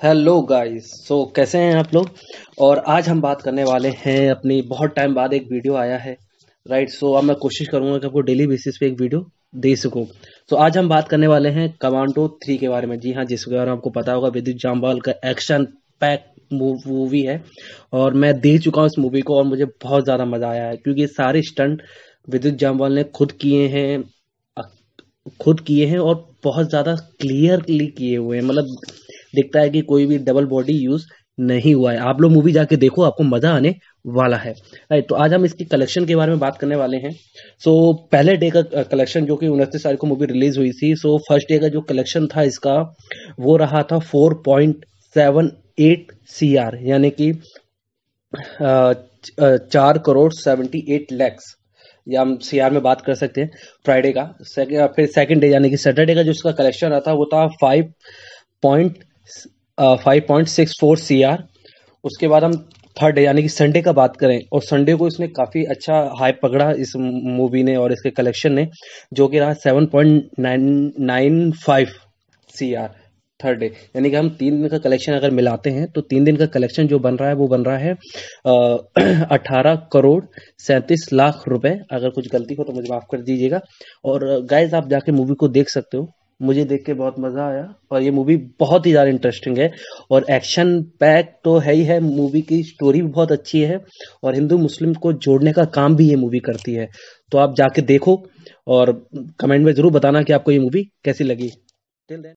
Hello guys so कैसे हैं आप लोग? और आज हम बात करने वाले हैं अपनी बहुत टाइम बाद एक वीडियो आया है राइट सो so, अब मैं कोशिश करूँगा कि आपको डेली बेसिस पे एक वीडियो दे सकूँ। तो आज हम बात करने वाले हैं कमांडो थ्री के बारे में। जी हाँ जिसके बारे में आपको पता होगा विद्युत जामवाल का एक्शन पैक मूवी है। और मैं देख चुका हूँ इस मूवी को और मुझे बहुत ज़्यादा मज़ा आया है क्योंकि सारे स्टंट विद्युत जामवाल ने खुद किए हैं खुद किए हैं और बहुत ज़्यादा क्लियरली किए हुए हैं। मतलब दिखता है कि कोई भी डबल बॉडी यूज़ नहीं हुआ है। आप लोग मूवी जाके देखो आपको मज़ा आने वाला है। राइट तो आज हम इसकी कलेक्शन के बारे में बात करने वाले हैं। सो so, पहले डे का कलेक्शन जो कि उनतीस तारीख को मूवी रिलीज़ हुई थी सो फ़र्स्ट डे का जो कलेक्शन था इसका वो रहा था four point seven eight C R यानी कि चार करोड़ सेवेंटी एट लैक्स या हम सी आर में बात कर सकते हैं फ्राइडे का। फिर सेकंड डे यानी कि सैटरडे का जो इसका कलेक्शन रहा था वो था five point five point six four C R उसके बाद हम थर्ड यानी कि संडे का बात करें, और संडे को इसने काफ़ी अच्छा हाइप पकड़ा इस मूवी ने और इसके कलेक्शन ने, जो कि रहा seven point nine nine five C R third day यानी कि हम तीन दिन का कलेक्शन अगर मिलाते हैं तो तीन दिन का कलेक्शन जो बन रहा है, वो बन रहा है अठारह करोड़ सैंतीस लाख रुपए। अगर कुछ गलती हो तो मुझे माफ़ कर दीजिएगा। और गाइज़ आप जाके मूवी को देख सकते हो। मुझे देख के बहुत मज़ा आया और ये मूवी बहुत ही ज़्यादा इंटरेस्टिंग है और एक्शन पैक तो है ही है। मूवी की स्टोरी भी बहुत अच्छी है और हिंदू मुस्लिम को जोड़ने का काम भी ये मूवी करती है। तो आप जाके देखो और कमेंट में ज़रूर बताना कि आपको ये मूवी कैसी लगी। Till then